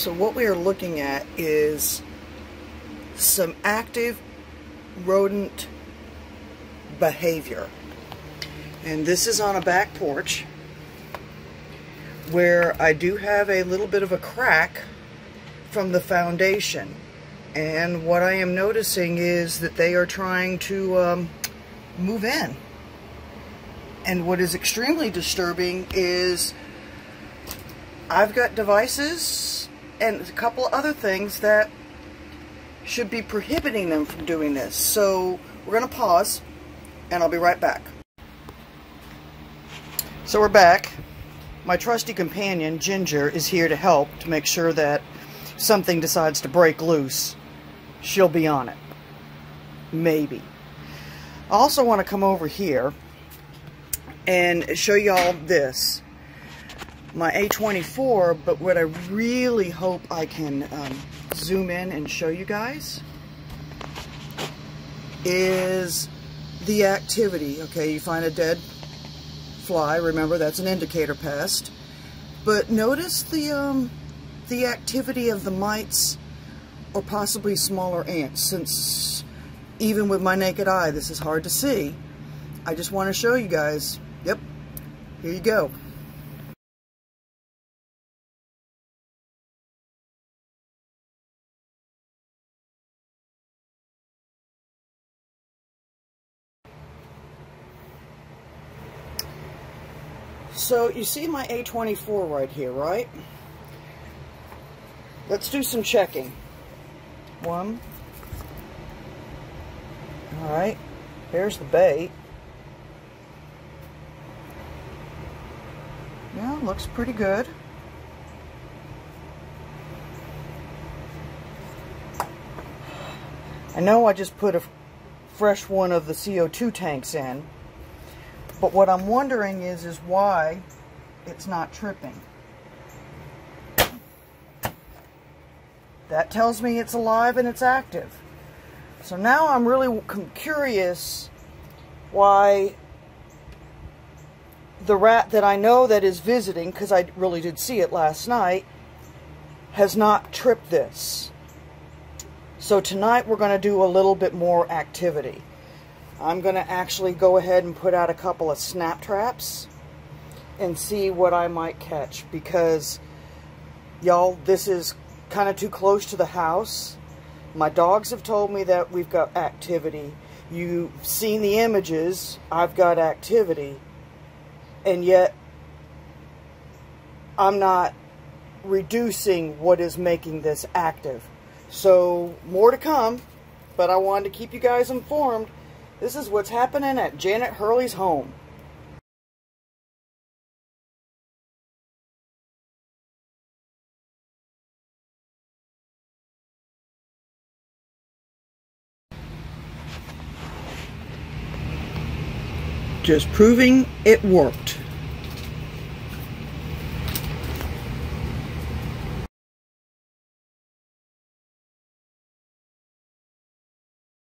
So what we are looking at is some active rodent behavior. And this is on a back porch where I do have a little bit of a crack from the foundation. And what I am noticing is that they are trying to um, move in. And what is extremely disturbing is I've got devices and a couple other things that should be prohibiting them from doing this. So we're going to pause and I'll be right back. So we're back. My trusty companion, Ginger, is here to help to make sure that something decides to break loose. She'll be on it. Maybe. I also want to come over here and show y'all this my A24 but what I really hope I can um, zoom in and show you guys is the activity okay you find a dead fly remember that's an indicator pest but notice the um, the activity of the mites or possibly smaller ants since even with my naked eye this is hard to see I just want to show you guys Yep. Here you go. So you see my A24 right here, right? Let's do some checking. One. All right. Here's the bait. Yeah, looks pretty good. I know I just put a fresh one of the CO2 tanks in, but what I'm wondering is, is why it's not tripping. That tells me it's alive and it's active. So now I'm really curious why the rat that I know that is visiting, because I really did see it last night, has not tripped this. So tonight we're going to do a little bit more activity. I'm going to actually go ahead and put out a couple of snap traps and see what I might catch because y'all this is kind of too close to the house. My dogs have told me that we've got activity. You've seen the images. I've got activity and yet I'm not reducing what is making this active. So more to come, but I wanted to keep you guys informed. This is what's happening at Janet Hurley's home. just proving it worked.